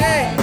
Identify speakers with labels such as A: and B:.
A: Hey.